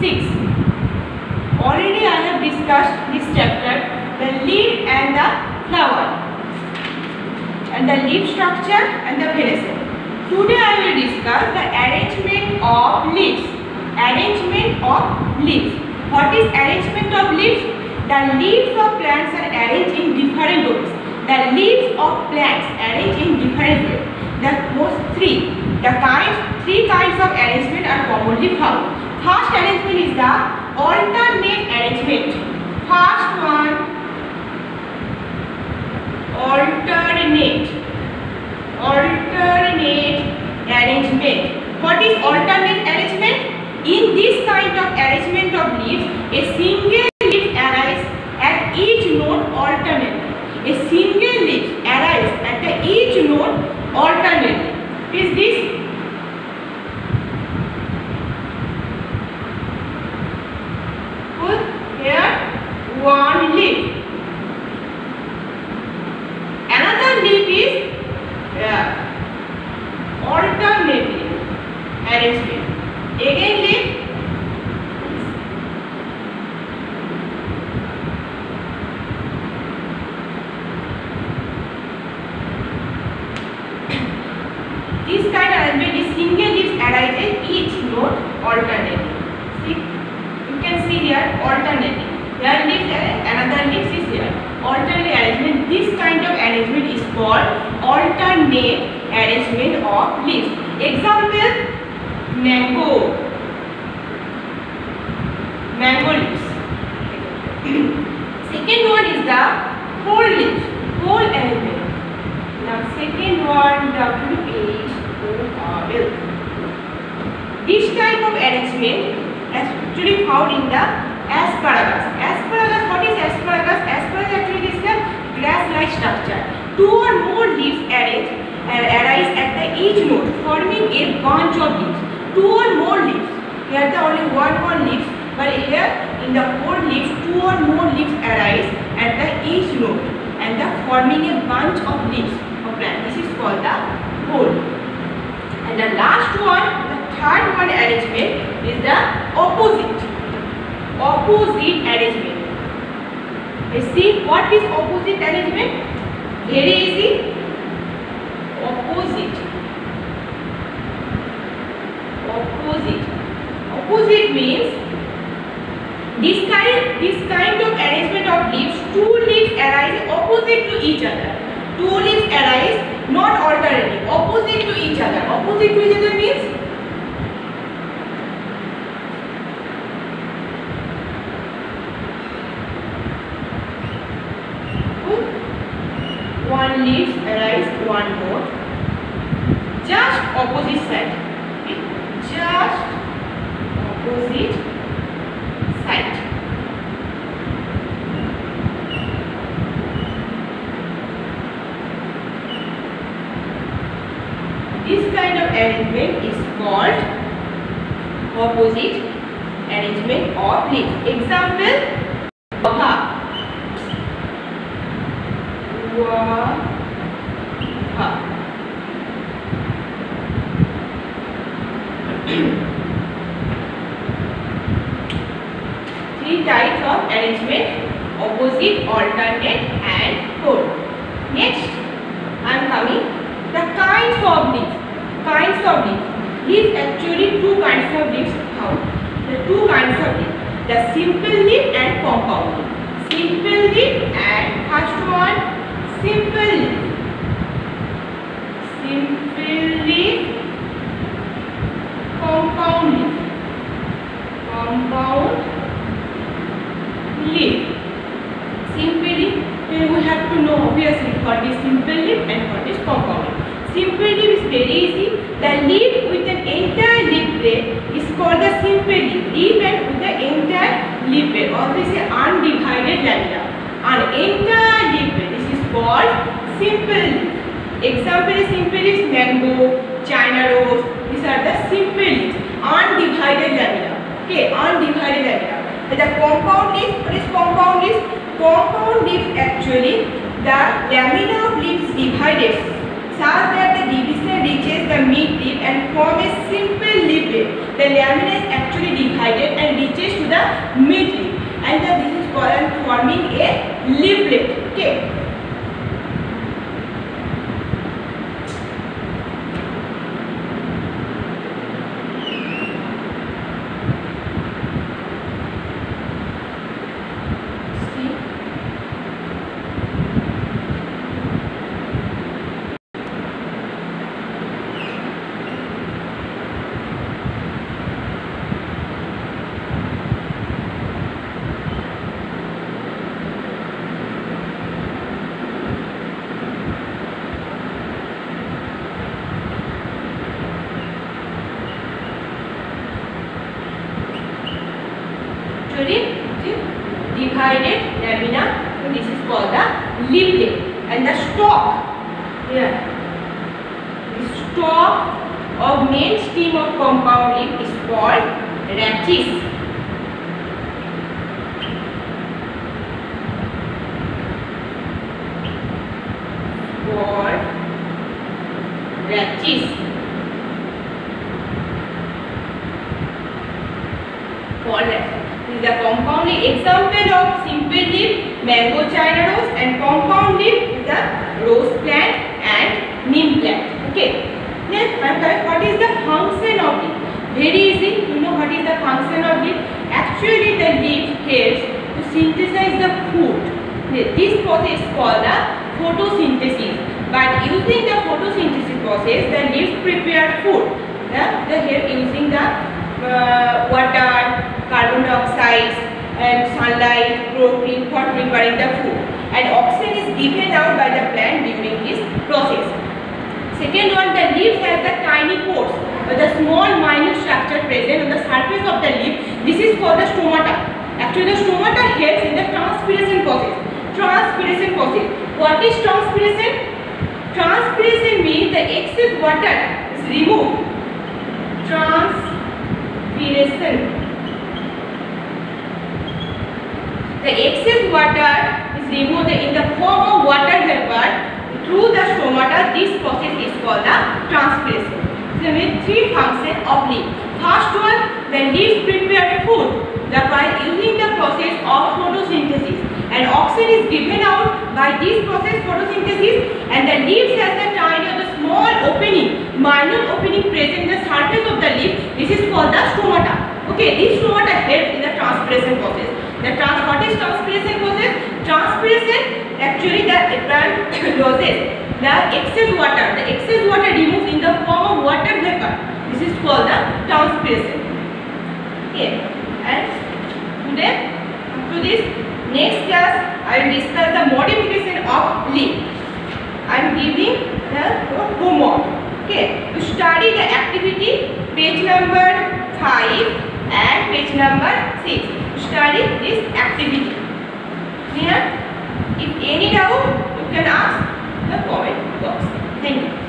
6. Already I have discussed this chapter, the leaf and the flower and the leaf structure and the venation. Today I will discuss the arrangement of leaves. Arrangement of leaves. What is arrangement of leaves? The leaves of plants are arranged in different ways. The leaves of plants arranged in different ways. The most three. The kinds, three kinds of arrangement are the alternate arrangement. First one, alternate. Alternate arrangement. What is alternate arrangement? In this kind of arrangement of leaves, a single leaf arises at each node alternately. A single leaf arises at the each node alternately. Is this put here one leaf. Another leaf is here. Alternative arrangement. Again leaf. This kind of arrangement is single leaves arise at each node alternately. See, you can see here alternately. Here leaves another leaves is here. Alternate arrangement. This kind of arrangement is called alternate arrangement of leaves. Example: mango. Mango leaves. Second one is the whole leaf. Whole arrangement. Now second one W H O R L. This type of arrangement actually found in the asparagus. Asparagus, what is asparagus? Asparagus actually is the grass-like structure. Two or more leaves arrange, arise at the each node, forming a bunch of leaves. Two or more leaves. Here the only one one leaves, but here in the four leaves, two or more leaves arise at the each node, and the forming a bunch of leaves of plant. This is called the whorl. And the last one, the third one arrangement is the opposite. Opposite arrangement. See what is opposite arrangement? Very easy. Opposite. Opposite. Opposite means this kind this kind of arrangement of leaves, two leaves arise opposite to each other. Two leaves arise not alternately, opposite to each other. Opposite to each other means one leaf arise one more. Just opposite side. Just opposite side. This kind of arrangement is called opposite arrangement of leaf example Waha. Waha. Three types of arrangement opposite, alternate and whorl. Next, I am coming the kinds of leaves. Kinds of leaves. Leaves actually two kinds of leaves How? The two kinds of leaves. The simple leaf and compound leaf. Simple leaf and first one simple leaf. Simple leaf. Entire leaf blade is called the simple leaf. Leaf and with the entire leaf blade. Or this is undivided lamina. An entire leaf blade. This is called simple leaf. Example is simple is mango, China rose. These are the simple leaves. Undivided lamina. Okay, undivided lamina. And the compound leaf, what is compound leaf? Compound leaf actually the lamina of leaf is divided such that the division reaches the mid leaf and form a simple leaf. The lamina is actually divided and reaches to the mid leaf and the, this is called forming a leaflet okay actually divided lamina this is called the leaflet and the stalk here. The stalk of main stem of compound leaf is called rachis called rachis called is a compound leaf. Example of simple leaf, mango china rose and compound leaf is a rose plant and neem plant. Okay. Then what is the function of leaf? Very easy. You know what is the function of leaf? Actually the leaf helps to synthesize the food. This process is called the photosynthesis. But using the photosynthesis process, the leaves prepare food. The, The help using the uh, water, carbon dioxide and sunlight, chloroquine for preparing the food. And oxygen is given out by the plant during this process. Second one, the leaf has the tiny pores, with the small minute structure present on the surface of the leaf. This is called the stomata. Actually, the stomata helps in the transpiration process. Transpiration process. What is transpiration? Transpiration means the excess water is removed. Transpiration. The excess water is removed in the form of water vapor through the stomata. This process is called the transpiration. So, with three functions of leaf. First one, the leaves prepare food the, by using the process of photosynthesis and oxygen is given out by this process photosynthesis and the leaves has the tiny or the small opening, minute opening present in the surface of the leaf. This is called the stomata. Okay, this stomata helps in the transpiration process. The trans what is transpiration? Transpiration actually the plant loses the excess water. The excess water removes in the form of water vapor. This is called the transpiration. Okay, and today after this next class I will discuss the modification of leaf. I am giving the homework. Okay, to study the activity page number 5 and page number 6 study this activity. Clear? If any doubt, you can ask the comment box. Thank you.